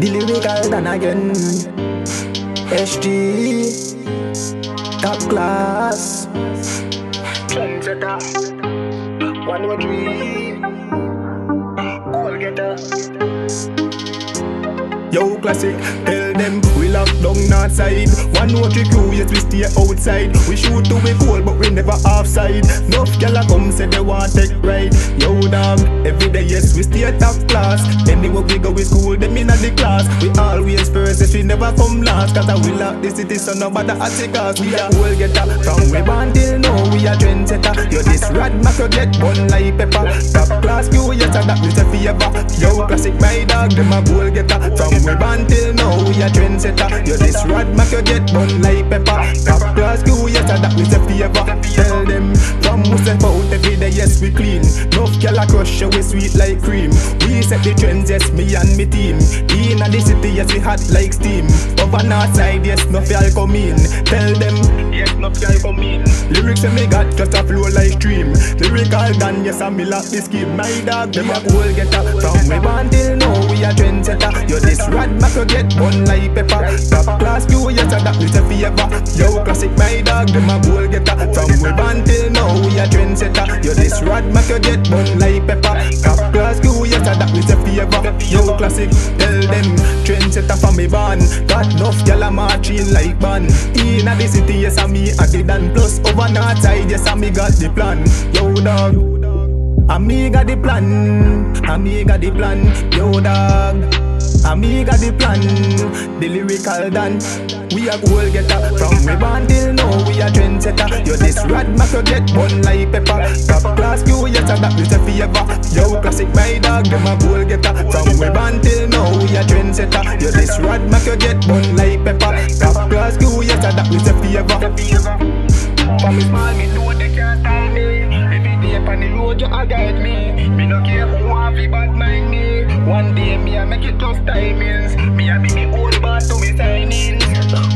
The lyrical done again. SG, top class. Trendsetter, one more dream. All getter. Yo, classic, tell them we lock down north side. One note crew, yes, we stay outside. We shoot to be cool, but we never offside. Enough gyal come say they want take ride. Day, yes, we stay top class. Anywhere we go, we school, them in the class. We always first, yes, we never come last. Cause I will lock the city, so nobody ask us. We are cool getter, from we born till now, we are trendsetter. Yo, this rad mac, you get bun like pepper. Top class crew, yes, and that say forever. Yo, classic, my dog, them a goal getter. From we born till now, we a trendsetter. You this rad mac, you get bun like pepper. Top class crew, yes, that we say forever. Tell them from we step out every day, yes, we clean. Enough gyal a crush you, we sweet like cream. We set the trends, yes, me and me team. In the city, yes, we hot like steam. Over north side, yes, no y'all come in. Tell them, yes, no y'all come in. Lyrics and me got just a flow. Done, yes, me lock the scheme. My dog, them a goal getter. From we born till now, we a trendsetter. You this rad mac, you get bun like pepper. Top class crew, yes, that we say forever. Yo, classic, my dog, them a goal getter. From we born till now, we a trendsetter. You this rad mac, you get bun like pepper. Top class crew, and that we say forever. Yo, classic, tell them trendsetter for me born. Got enough gyal a marching like band. In a the city, yes, and me a the dan. Plus over north side, yes, and me got the plan. Yo, dog. Amiga the plan, I me got the plan, yo dog. I me got the plan, the lyrical done. We a goal getter from we born till now. We a trendsetter. Yo this rad mac you get bun like pepper. Top class crew yes and that we say forever. Yo them a goal getter from we born till now. We a trendsetter. Yo this rad mac you get bun like pepper. Top class crew yes and that we say forever. From me small, me know they can't style me. Every day on the road, you a guide me. Me no care who have it bad mind me. One day me a make it tough timings. Me a be me own boss to me signings.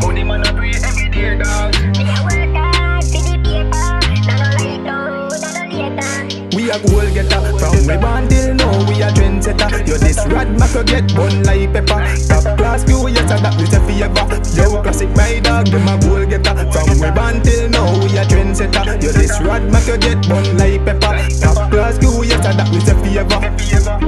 Money man a do it every day, dog. Me a work hard for the paper. Nah no lie down, nah no later. We a goal getter From we born till now we a trendsetter. Yo, this rad maca get bun like pepper. Top class pure, yes, and that we say forever. Yo, classic my dog, them a goal getter. From we born till now, we a trendsetter. Yo, this rad maca get bun like pepper. Top class pure, yes, and that we say forever. Forever.